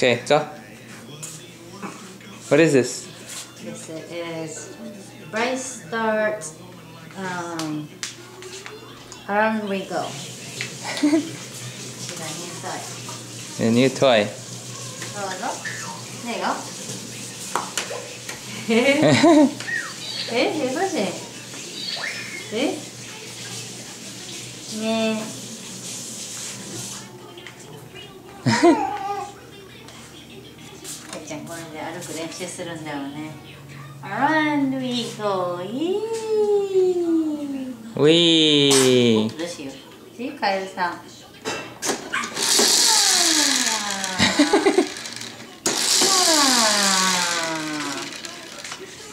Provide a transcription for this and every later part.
Okay, so what is this? This is Bright start. Um, around we go. A new toy. A new toy. Oh, there you go. Hey, hey, what it. Eh? Yeah. んこれで歩く練習するんだよね。Around we go! イー Wee. どうしよう。しカエルさん。あ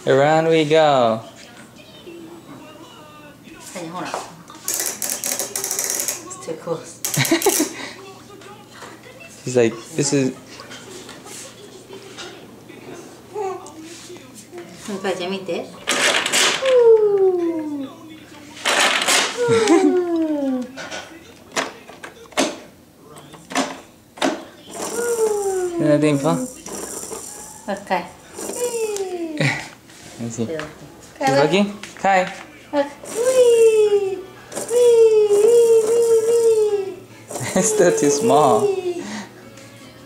Around we go. ー何ほら。It's too close. He's like, this is. Nos vai meter. Uh. Uh. Tira tempo? Ok. Così. Ti paghi? Cai. It's still too small.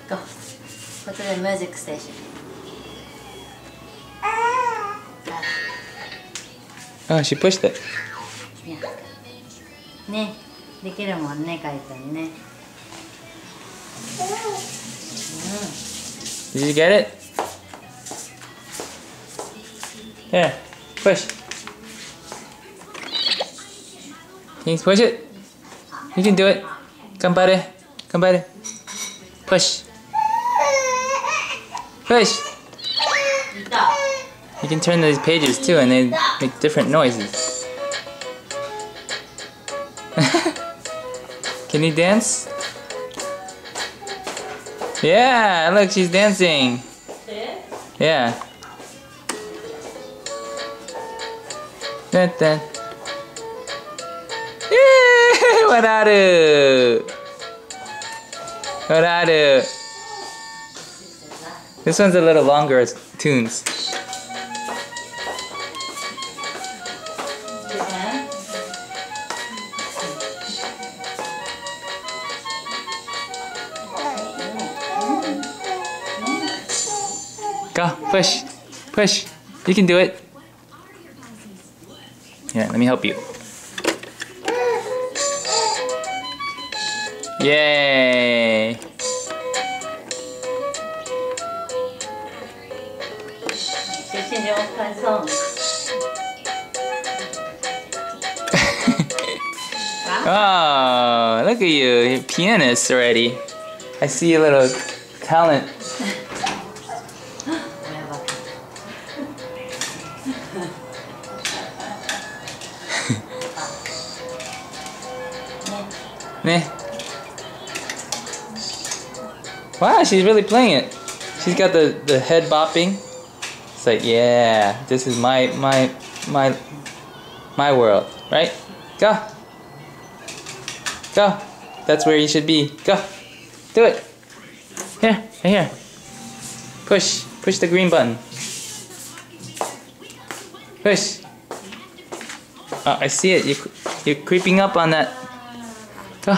Go. Go to the music station. Oh, she pushed it. いやね、できるもんね、かいちゃんね。 Did you get it? Here, push. Can you push it? You can do it. Come, buddy. Come, buddy. Push. Push. You can turn these pages too, and they make different noises. can you dance? Yeah, look, she's dancing. Yeah. Dun, dun. Yeah, Wararu. Wararu. This one's a little longer as tunes. Go, push, push. You can do it. Yeah, let me help you. Yay! oh, look at you, You're pianist already. I see a little talent Meh. Wow, she's really playing it. She's got the, the head bopping. It's like, yeah, this is my my my my world, right? Go. Go. That's where you should be. Go. Do it. Here, right here. Push. Push the green button. Push. Oh, I see it. You you're creeping up on that. Go.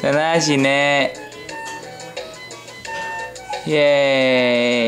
Tanashi ne. Yay.